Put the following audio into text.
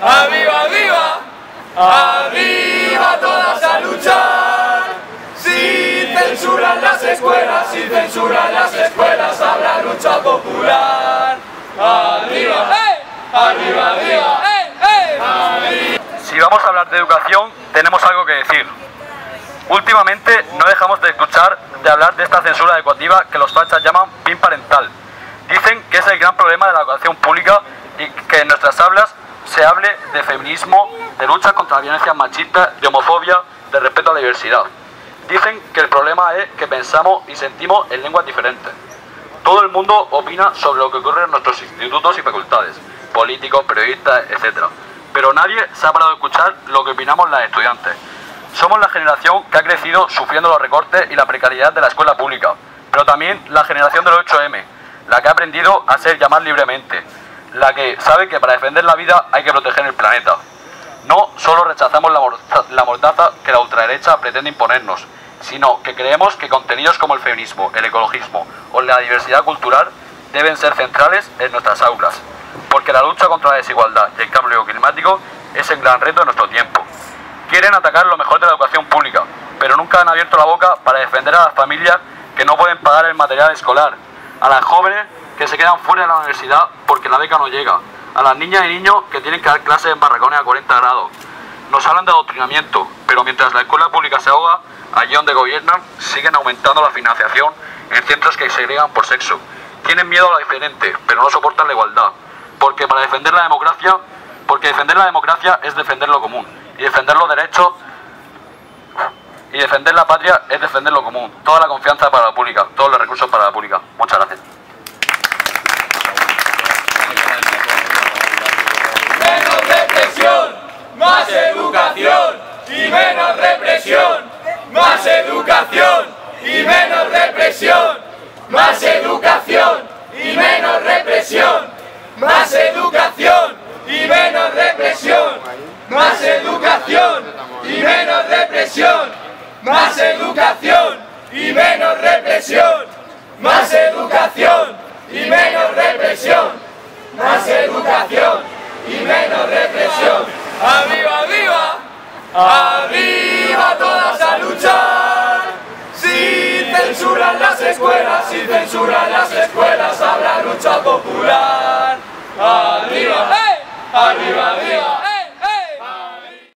¡Arriba, arriba! ¡Arriba todas a luchar! Si censuran las escuelas, si censuran las escuelas, habrá lucha popular. ¡Arriba! ¡Arriba, arriba! Si vamos a hablar de educación, tenemos algo que decir. Últimamente no dejamos de escuchar de hablar de esta censura educativa que los fachas llaman PIN parental. Dicen que es el gran problema de la educación pública y que en nuestras aulas se hable de feminismo, de lucha contra la violencia machista, de homofobia, de respeto a la diversidad. Dicen que el problema es que pensamos y sentimos en lenguas diferentes. Todo el mundo opina sobre lo que ocurre en nuestros institutos y facultades, políticos, periodistas, etc. Pero nadie se ha parado a escuchar lo que opinamos las estudiantes. Somos la generación que ha crecido sufriendo los recortes y la precariedad de la escuela pública, pero también la generación del 8M, la que ha aprendido a ser llamar libremente, la que sabe que para defender la vida hay que proteger el planeta. No solo rechazamos la, mordaza, la mordaza que la ultraderecha pretende imponernos, sino que creemos que contenidos como el feminismo, el ecologismo o la diversidad cultural deben ser centrales en nuestras aulas, porque la lucha contra la desigualdad y el cambio climático es el gran reto de nuestro tiempo. Quieren atacar lo mejor de la educación pública, pero nunca han abierto la boca para defender a las familias que no pueden pagar el material escolar, a las jóvenes que se quedan fuera de la universidad porque la beca no llega, a las niñas y niños que tienen que dar clases en barracones a 40 grados. Nos hablan de adoctrinamiento, pero mientras la escuela pública se ahoga, allí donde gobiernan siguen aumentando la financiación en centros que segregan por sexo. Tienen miedo a lo diferente, pero no soportan la igualdad, porque para defender la democracia, porque defender la democracia es defender lo común y defender los derechos y defender la patria es defender lo común. Toda la confianza para la pública, todos los recursos para la pública. Muchas gracias. Menos represión, más educación y menos represión, más educación y menos represión, más educación y menos represión, más educación y menos represión, más educación y menos represión, más educación y menos represión, más educación y menos represión, más educación y menos represión. ¡Arriba, arriba! ¡Arriba todas a luchar! Si censuran las escuelas, si censuran las escuelas, habrá lucha popular. ¡Arriba, arriba!